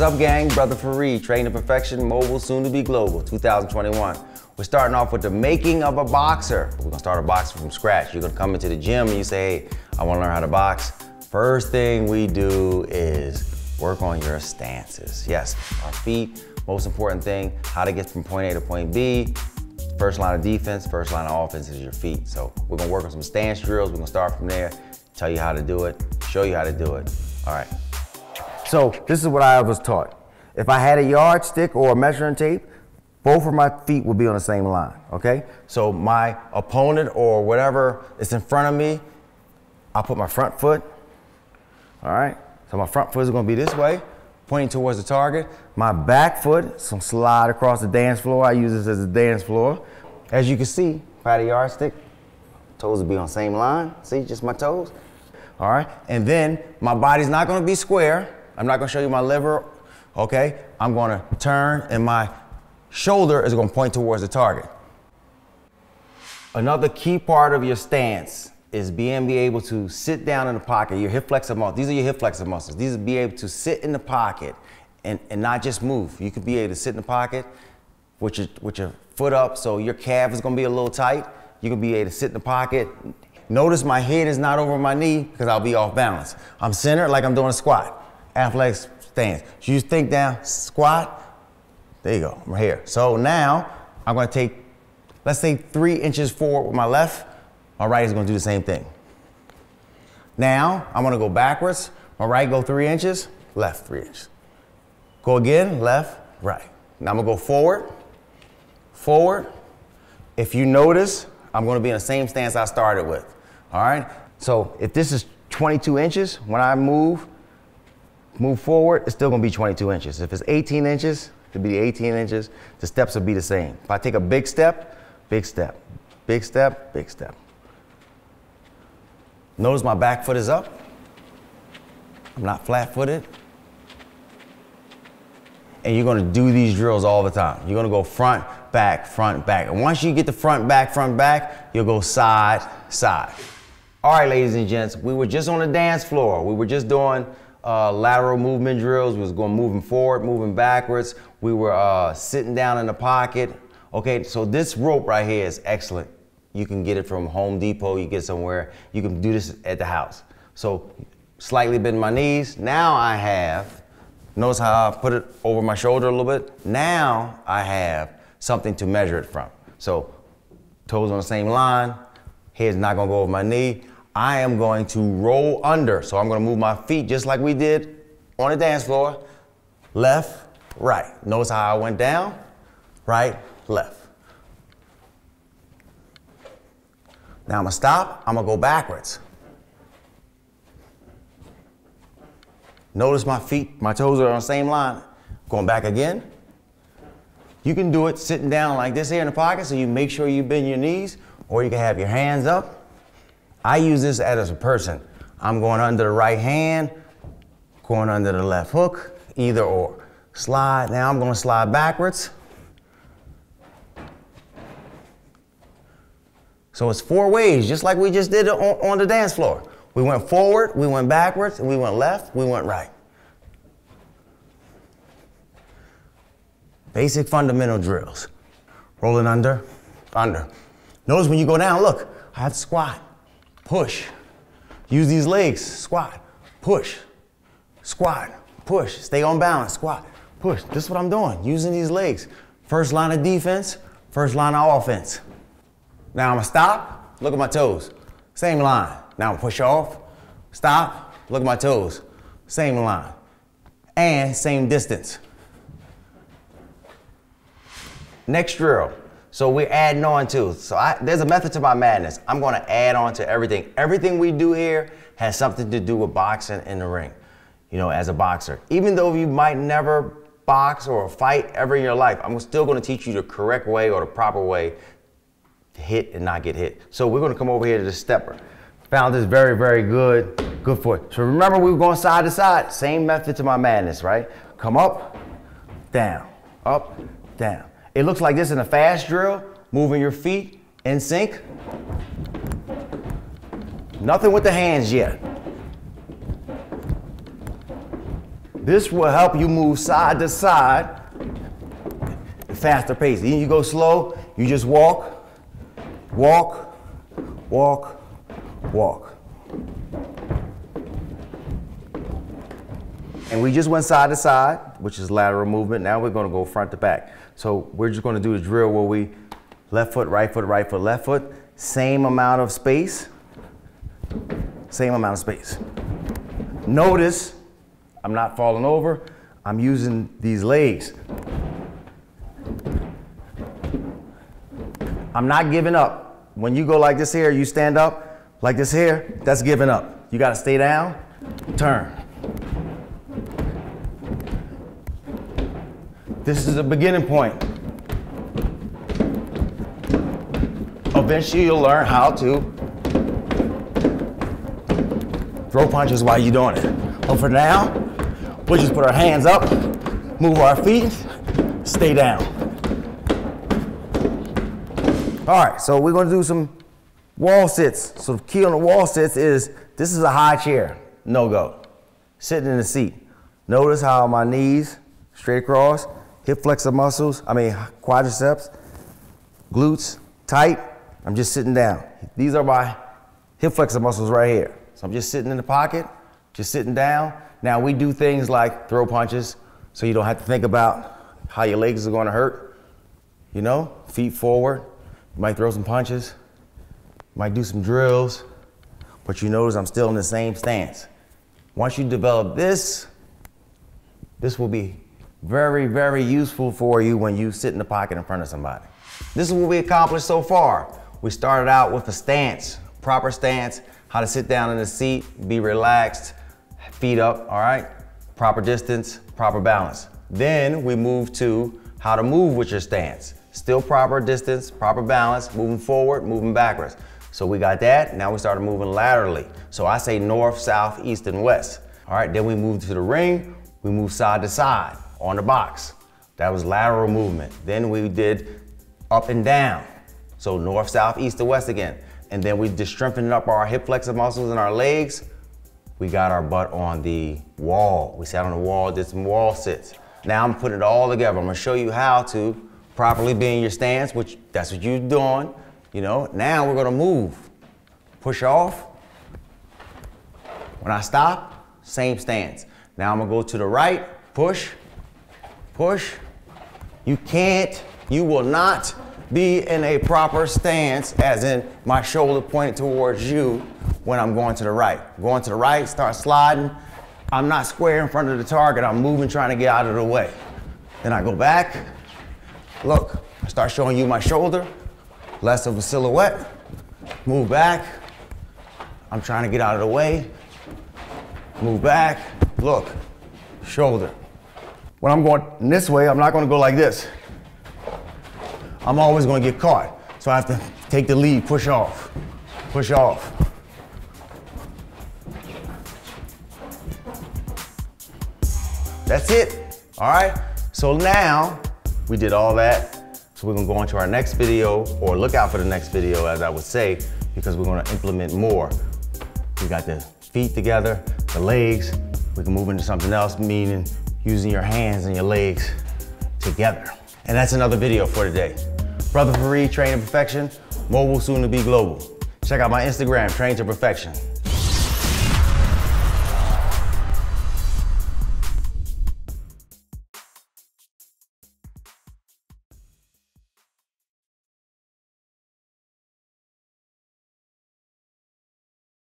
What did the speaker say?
up, gang? Brother Fareed, Train to Perfection, Mobile, soon to be global, 2021. We're starting off with the making of a boxer. We're gonna start a boxer from scratch. You're gonna come into the gym and you say, hey, I wanna learn how to box. First thing we do is work on your stances. Yes, our feet, most important thing, how to get from point A to point B. First line of defense, first line of offense is your feet. So we're gonna work on some stance drills. We're gonna start from there, tell you how to do it, show you how to do it. All right. So this is what I was taught. If I had a yardstick or a measuring tape, both of my feet would be on the same line, okay? So my opponent or whatever is in front of me, I'll put my front foot, all right? So my front foot is gonna be this way, pointing towards the target. My back foot gonna slide across the dance floor. I use this as a dance floor. As you can see, if I had a yardstick, toes would be on the same line. See, just my toes. All right, and then my body's not gonna be square. I'm not gonna show you my liver, okay? I'm gonna turn and my shoulder is gonna point towards the target. Another key part of your stance is being be able to sit down in the pocket, your hip flexor muscles. These are your hip flexor muscles. These are be able to sit in the pocket and, and not just move. You could be able to sit in the pocket with your, with your foot up, so your calf is gonna be a little tight. You can be able to sit in the pocket. Notice my head is not over my knee because I'll be off balance. I'm centered like I'm doing a squat athletic stance. You think down, squat. There you go, I'm here. So now I'm gonna take, let's say three inches forward with my left. My right is gonna do the same thing. Now I'm gonna go backwards. My right go three inches, left three inches. Go again, left, right. Now I'm gonna go forward, forward. If you notice, I'm gonna be in the same stance I started with. All right? So if this is 22 inches, when I move, Move forward, it's still gonna be 22 inches. If it's 18 inches, it'll be 18 inches. The steps will be the same. If I take a big step, big step, big step, big step. Notice my back foot is up. I'm not flat footed. And you're gonna do these drills all the time. You're gonna go front, back, front, back. And once you get the front, back, front, back, you'll go side, side. All right, ladies and gents, we were just on the dance floor. We were just doing uh, lateral movement drills. We was going moving forward, moving backwards. We were uh, sitting down in the pocket. Okay, so this rope right here is excellent. You can get it from Home Depot, you get somewhere. You can do this at the house. So slightly bend my knees. Now I have, notice how I put it over my shoulder a little bit? Now I have something to measure it from. So toes on the same line, head's not gonna go over my knee. I am going to roll under. So I'm gonna move my feet just like we did on the dance floor. Left, right. Notice how I went down, right, left. Now I'm gonna stop, I'm gonna go backwards. Notice my feet, my toes are on the same line. Going back again. You can do it sitting down like this here in the pocket so you make sure you bend your knees, or you can have your hands up I use this as a person. I'm going under the right hand, going under the left hook, either or. Slide, now I'm gonna slide backwards. So it's four ways, just like we just did on, on the dance floor. We went forward, we went backwards, we went left, we went right. Basic fundamental drills. Rolling under, under. Notice when you go down, look, I have to squat push. Use these legs, squat, push, squat, push. Stay on balance, squat, push. This is what I'm doing, using these legs. First line of defense, first line of offense. Now I'm gonna stop, look at my toes. Same line. Now I'm gonna push off, stop, look at my toes. Same line. And same distance. Next drill. So we're adding on to. So I, there's a method to my madness. I'm going to add on to everything. Everything we do here has something to do with boxing in the ring. You know, as a boxer, even though you might never box or fight ever in your life, I'm still going to teach you the correct way or the proper way to hit and not get hit. So we're going to come over here to the stepper. Found this very, very good, good foot. So remember, we were going side to side. Same method to my madness, right? Come up, down, up, down. It looks like this in a fast drill, moving your feet in sync. Nothing with the hands yet. This will help you move side to side, at faster pace. Then you go slow, you just walk, walk, walk, walk. And we just went side to side, which is lateral movement. Now we're gonna go front to back. So we're just gonna do a drill where we left foot, right foot, right foot, left foot, same amount of space, same amount of space. Notice I'm not falling over, I'm using these legs. I'm not giving up. When you go like this here, you stand up like this here, that's giving up. You gotta stay down, turn. This is a beginning point. Eventually you'll learn how to throw punches while you're doing it. But for now, we'll just put our hands up, move our feet, stay down. All right, so we're gonna do some wall sits. So the key on the wall sits is, this is a high chair, no go. Sitting in the seat. Notice how my knees straight across, hip flexor muscles, I mean quadriceps, glutes tight. I'm just sitting down. These are my hip flexor muscles right here. So I'm just sitting in the pocket, just sitting down. Now we do things like throw punches, so you don't have to think about how your legs are gonna hurt. You know, feet forward. You might throw some punches, might do some drills, but you notice I'm still in the same stance. Once you develop this, this will be very, very useful for you when you sit in the pocket in front of somebody. This is what we accomplished so far. We started out with a stance, proper stance, how to sit down in the seat, be relaxed, feet up, all right? Proper distance, proper balance. Then we move to how to move with your stance. Still proper distance, proper balance, moving forward, moving backwards. So we got that, now we started moving laterally. So I say north, south, east, and west. All right, then we moved to the ring, we move side to side on the box. That was lateral movement. Then we did up and down. So north, south, east, and west again. And then we just strengthened up our hip flexor muscles in our legs. We got our butt on the wall. We sat on the wall, did some wall sits. Now I'm putting it all together. I'm gonna show you how to properly be in your stance, which that's what you're doing. You know, now we're gonna move. Push off. When I stop, same stance. Now I'm gonna go to the right, push, push. You can't, you will not be in a proper stance, as in my shoulder pointed towards you when I'm going to the right. Going to the right, start sliding. I'm not square in front of the target. I'm moving, trying to get out of the way. Then I go back. Look, I start showing you my shoulder, less of a silhouette. Move back. I'm trying to get out of the way. Move back. Look, shoulder. When I'm going this way, I'm not gonna go like this. I'm always gonna get caught. So I have to take the lead, push off, push off. That's it, all right? So now we did all that. So we're gonna go on to our next video or look out for the next video as I would say, because we're gonna implement more. We got the feet together, the legs. We can move into something else, meaning using your hands and your legs together. And that's another video for today. Brother Fareed, Train to Perfection, mobile soon to be global. Check out my Instagram, Train to Perfection.